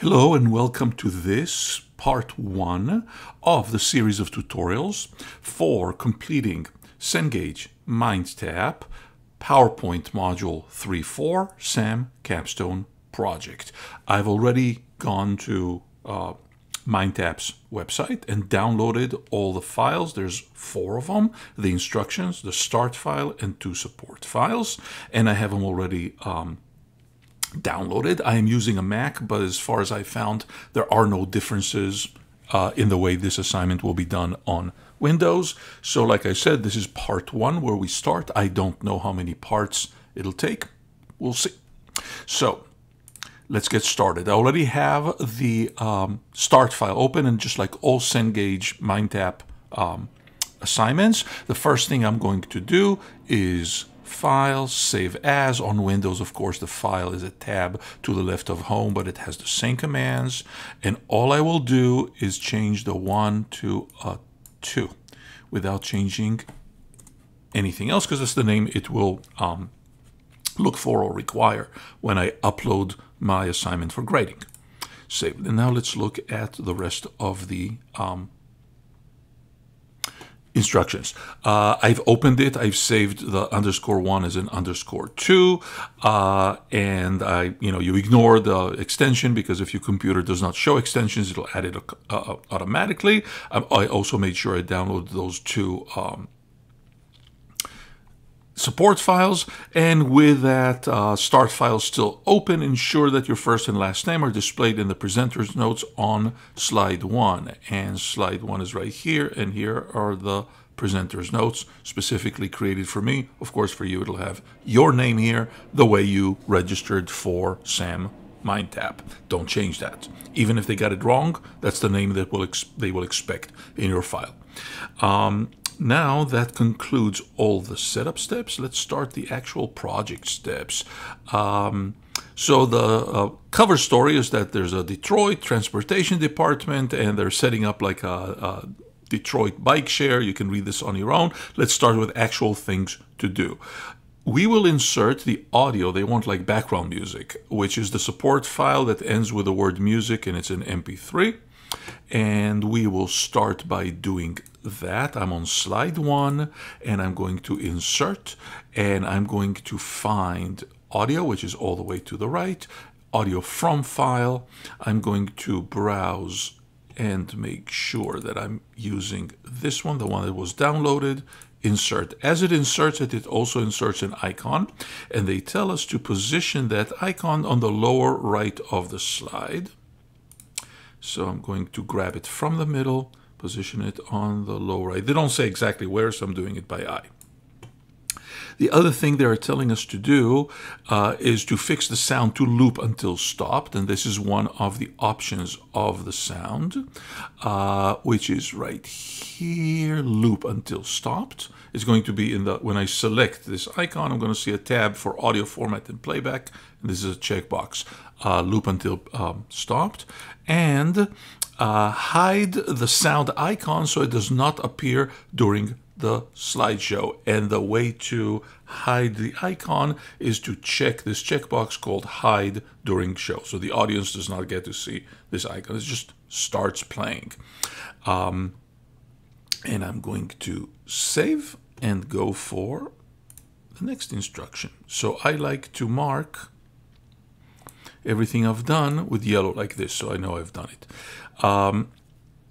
Hello and welcome to this part one of the series of tutorials for completing Cengage MindTap PowerPoint Module 3.4 SAM Capstone Project. I've already gone to uh, MindTap's website and downloaded all the files. There's four of them, the instructions, the start file, and two support files. And I have them already um, downloaded. I am using a Mac, but as far as I found, there are no differences uh, in the way this assignment will be done on Windows. So like I said, this is part one where we start. I don't know how many parts it'll take. We'll see. So let's get started. I already have the um, start file open and just like all Cengage MindTap um, assignments, the first thing I'm going to do is File, Save As. On Windows, of course, the file is a tab to the left of Home, but it has the same commands. And all I will do is change the 1 to a 2 without changing anything else because that's the name it will um, look for or require when I upload my assignment for grading. Save. And now let's look at the rest of the um, instructions. Uh, I've opened it. I've saved the underscore one as an underscore two, uh, and I, you know, you ignore the extension because if your computer does not show extensions, it'll add it uh, automatically. Um, I also made sure I downloaded those two um, support files and with that uh, start file still open ensure that your first and last name are displayed in the presenter's notes on slide one. And slide one is right here and here are the presenter's notes specifically created for me. Of course for you it'll have your name here the way you registered for SAM MindTap. Don't change that. Even if they got it wrong that's the name that will they will expect in your file. Um, now that concludes all the setup steps. Let's start the actual project steps. Um, so the uh, cover story is that there's a Detroit transportation department and they're setting up like a, a Detroit bike share. You can read this on your own. Let's start with actual things to do we will insert the audio. They want like background music, which is the support file that ends with the word music and it's an MP3. And we will start by doing that. I'm on slide one and I'm going to insert and I'm going to find audio, which is all the way to the right, audio from file. I'm going to browse and make sure that I'm using this one, the one that was downloaded, insert. As it inserts it, it also inserts an icon, and they tell us to position that icon on the lower right of the slide. So I'm going to grab it from the middle, position it on the low right. They don't say exactly where, so I'm doing it by eye. The other thing they are telling us to do uh, is to fix the sound to loop until stopped, and this is one of the options of the sound, uh, which is right here, loop until stopped. It's going to be in the, when I select this icon, I'm going to see a tab for audio format and playback, and this is a checkbox, uh, loop until um, stopped, and uh, hide the sound icon so it does not appear during the slideshow. And the way to hide the icon is to check this checkbox called hide during show. So the audience does not get to see this icon. It just starts playing. Um, and I'm going to save and go for the next instruction. So I like to mark everything I've done with yellow like this, so I know I've done it. Um,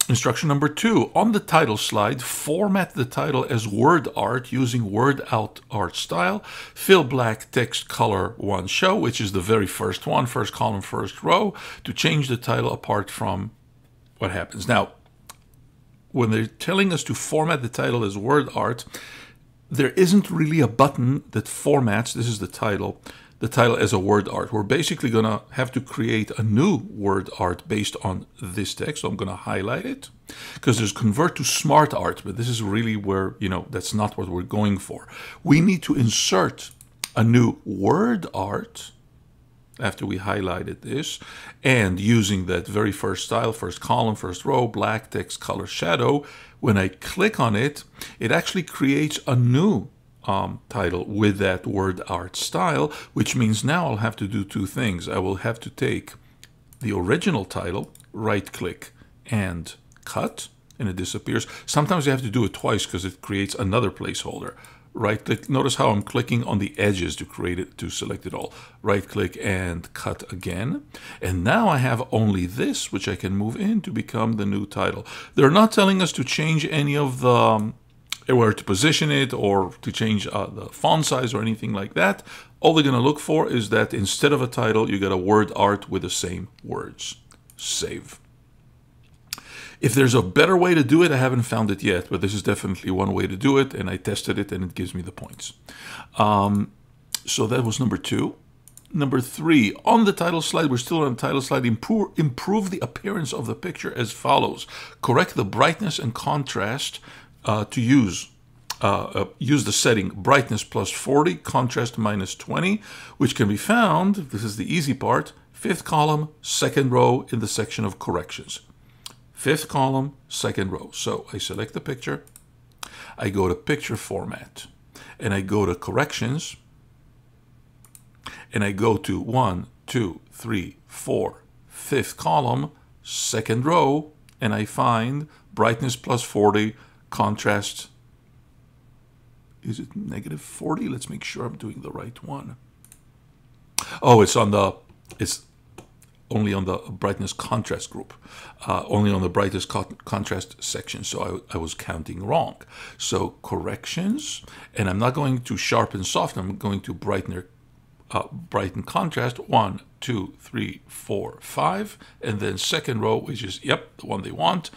instruction number two, on the title slide, format the title as word art using word out art style. Fill black text color one show, which is the very first one, first column, first row, to change the title apart from what happens. Now, when they're telling us to format the title as word art, there isn't really a button that formats, this is the title, the title as a word art. We're basically going to have to create a new word art based on this text. So I'm going to highlight it because there's convert to smart art, but this is really where, you know, that's not what we're going for. We need to insert a new word art after we highlighted this and using that very first style, first column, first row, black text, color, shadow. When I click on it, it actually creates a new um, title with that word art style, which means now I'll have to do two things. I will have to take the original title, right click and cut, and it disappears. Sometimes you have to do it twice because it creates another placeholder. Right click, notice how I'm clicking on the edges to create it, to select it all. Right click and cut again. And now I have only this, which I can move in to become the new title. They're not telling us to change any of the, um, where to position it or to change uh, the font size or anything like that. All they're going to look for is that instead of a title, you get a word art with the same words. Save. If there's a better way to do it, I haven't found it yet, but this is definitely one way to do it, and I tested it and it gives me the points. Um, so that was number two. Number three, on the title slide, we're still on the title slide, improve, improve the appearance of the picture as follows. Correct the brightness and contrast uh, to use uh, uh, use the setting brightness plus 40, contrast minus 20, which can be found, this is the easy part, fifth column, second row in the section of corrections. Fifth column, second row. So I select the picture, I go to picture format, and I go to corrections, and I go to one, two, three, four, fifth column, second row, and I find brightness plus 40, contrast is it negative 40? Let's make sure I'm doing the right one. Oh, it's on the, it's only on the brightness contrast group, uh, only on the brightest co contrast section. So I, I, was counting wrong. So corrections, and I'm not going to sharpen soften, I'm going to brighten, uh, brighten contrast. One, two, three, four, five. And then second row, which is, yep, the one they want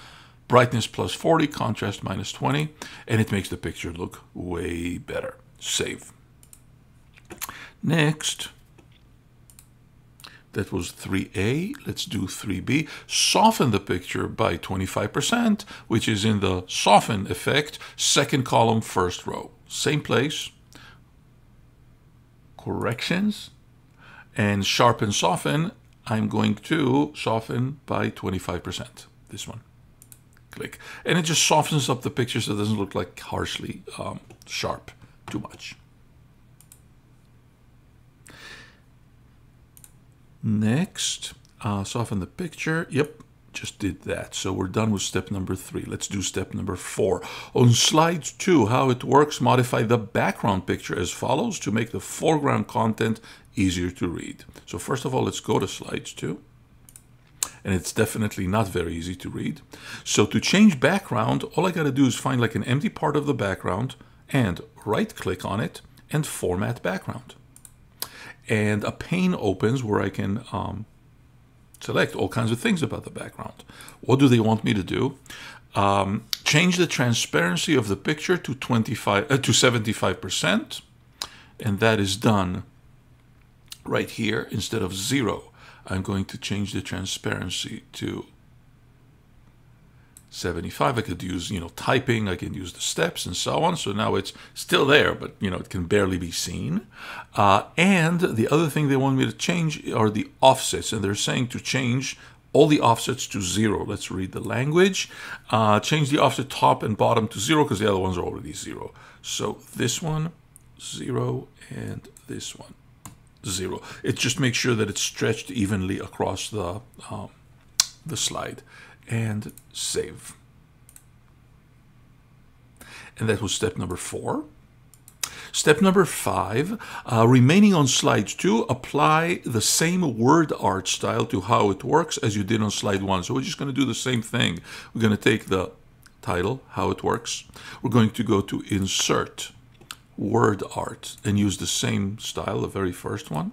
brightness plus 40, contrast minus 20, and it makes the picture look way better. Save. Next, that was 3A. Let's do 3B. Soften the picture by 25%, which is in the soften effect, second column, first row. Same place. Corrections. And sharpen soften, I'm going to soften by 25%. This one click. And it just softens up the picture so it doesn't look like harshly um, sharp too much. Next, uh, soften the picture. Yep, just did that. So we're done with step number three. Let's do step number four. On slide two, how it works, modify the background picture as follows to make the foreground content easier to read. So first of all, let's go to slides two and it's definitely not very easy to read. So to change background, all I got to do is find like an empty part of the background and right click on it and format background. And a pane opens where I can um, select all kinds of things about the background. What do they want me to do? Um, change the transparency of the picture to 25 uh, to 75%, and that is done right here instead of zero. I'm going to change the transparency to 75. I could use, you know, typing, I can use the steps and so on. So now it's still there, but, you know, it can barely be seen. Uh, and the other thing they want me to change are the offsets. And they're saying to change all the offsets to zero. Let's read the language. Uh, change the offset top and bottom to zero because the other ones are already zero. So this one, zero, and this one zero. It just makes sure that it's stretched evenly across the, um, the slide. And save. And that was step number four. Step number five, uh, remaining on slide two, apply the same word art style to how it works as you did on slide one. So we're just going to do the same thing. We're going to take the title, how it works. We're going to go to insert word art and use the same style, the very first one.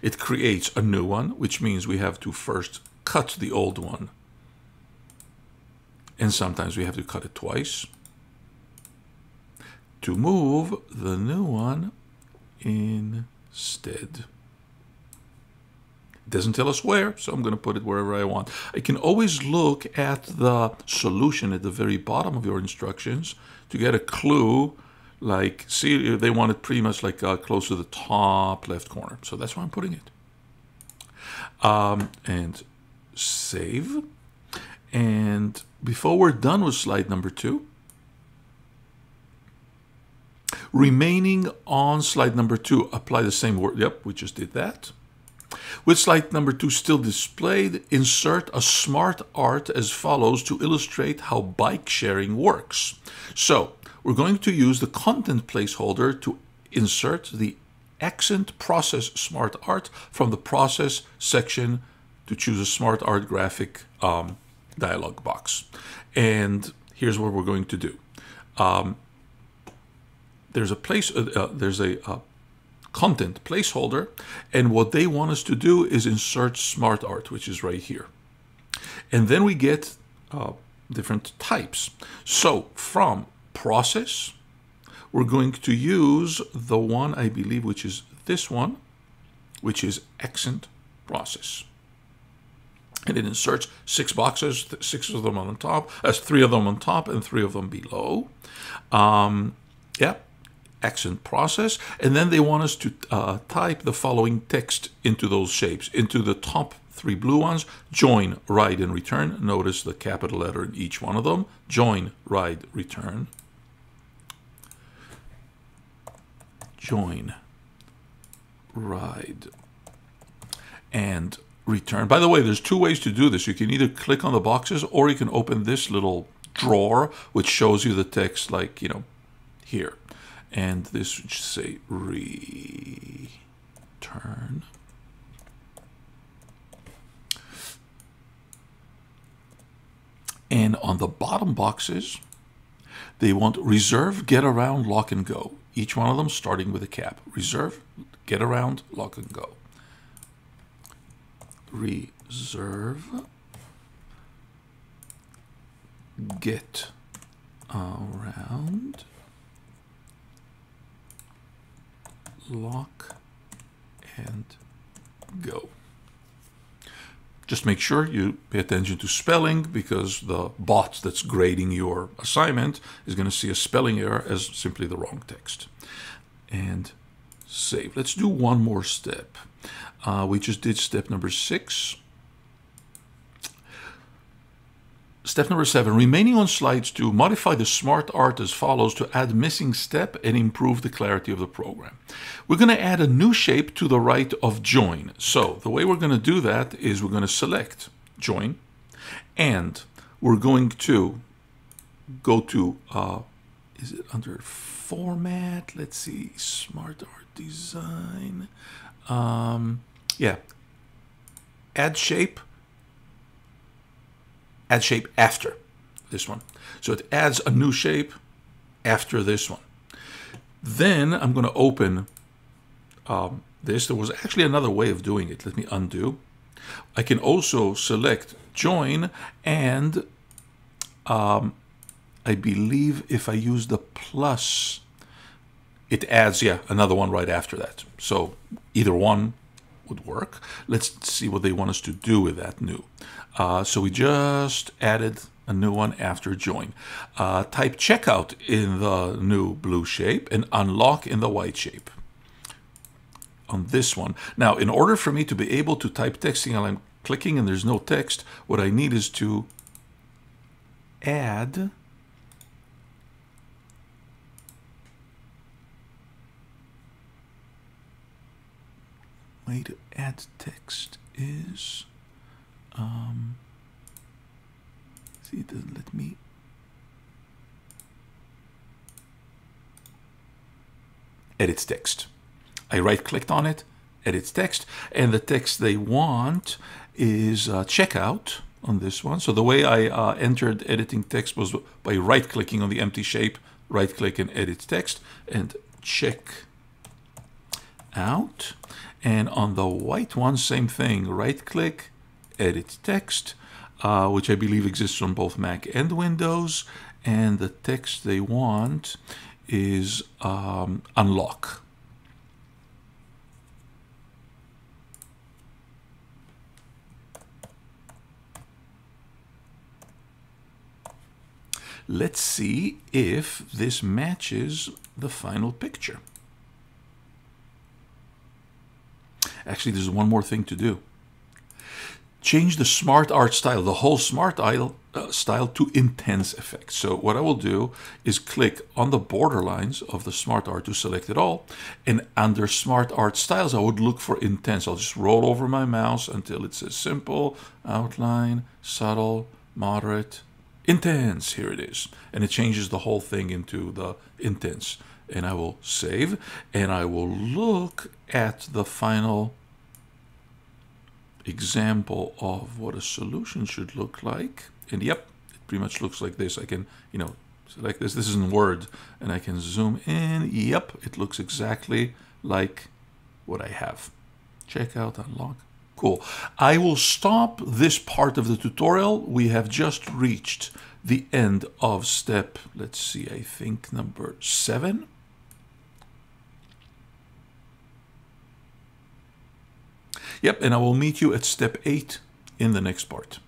It creates a new one, which means we have to first cut the old one. And sometimes we have to cut it twice to move the new one instead. It doesn't tell us where, so I'm going to put it wherever I want. I can always look at the solution at the very bottom of your instructions to get a clue like, see, they want it pretty much like uh, close to the top left corner. So that's where I'm putting it. Um, and save. And before we're done with slide number two, remaining on slide number two, apply the same word. Yep, we just did that. With slide number two still displayed, insert a smart art as follows to illustrate how bike sharing works. So we're going to use the content placeholder to insert the accent process smart art from the process section to choose a smart art graphic um, dialog box. And here's what we're going to do. Um, there's a place, uh, uh, there's a uh, content placeholder, and what they want us to do is insert smart art, which is right here. And then we get uh, different types. So from process, we're going to use the one I believe, which is this one, which is accent process and it inserts six boxes, six of them on top, as three of them on top and three of them below. Um, yeah, accent process. And then they want us to uh, type the following text into those shapes, into the top three blue ones, join, write, and return. Notice the capital letter in each one of them. Join, write, return. Join, ride and return. By the way, there's two ways to do this. You can either click on the boxes or you can open this little drawer which shows you the text like, you know, here. And this should say return. And on the bottom boxes, they want reserve, get around, lock and go. Each one of them starting with a cap. Reserve, get around, lock and go reserve get around lock and go. Just make sure you pay attention to spelling because the bot that's grading your assignment is going to see a spelling error as simply the wrong text. And save. Let's do one more step. Uh, we just did step number six. Step number seven, remaining on slides two, modify the smart art as follows to add missing step and improve the clarity of the program. We're going to add a new shape to the right of join. So the way we're going to do that is we're going to select join and we're going to go to, uh, is it under format? Let's see, smart art design. Um, yeah. Add shape. Add shape after this one. So it adds a new shape after this one. Then I'm going to open um, this. There was actually another way of doing it. Let me undo. I can also select join and um, I believe if I use the plus, it adds, yeah, another one right after that. So either one would work. Let's see what they want us to do with that new. Uh, so we just added a new one after join. Uh, type checkout in the new blue shape and unlock in the white shape on this one. Now, in order for me to be able to type texting I'm clicking and there's no text, what I need is to add way to add text is um, see it doesn't let me edit text. I right clicked on it edit text and the text they want is uh, checkout on this one. So the way I uh, entered editing text was by right clicking on the empty shape right click and edit text and check out and on the white one, same thing. Right click, edit text, uh, which I believe exists on both Mac and Windows. And the text they want is um, unlock. Let's see if this matches the final picture. Actually, there's one more thing to do. Change the smart art style. The whole smart, aisle, uh, style to intense effect. So what I will do is click on the borderlines of the Smart Art to select it all. And under Smart Art Styles, I would look for intense. I'll just roll over my mouse until it says simple, outline, subtle, moderate, intense. Here it is. And it changes the whole thing into the intense. And I will save and I will look at the final example of what a solution should look like. And yep, it pretty much looks like this. I can, you know, select this. This is in Word. And I can zoom in. Yep, it looks exactly like what I have. Check out, unlock. Cool. I will stop this part of the tutorial. We have just reached the end of step, let's see, I think number seven. Yep, and I will meet you at step eight in the next part.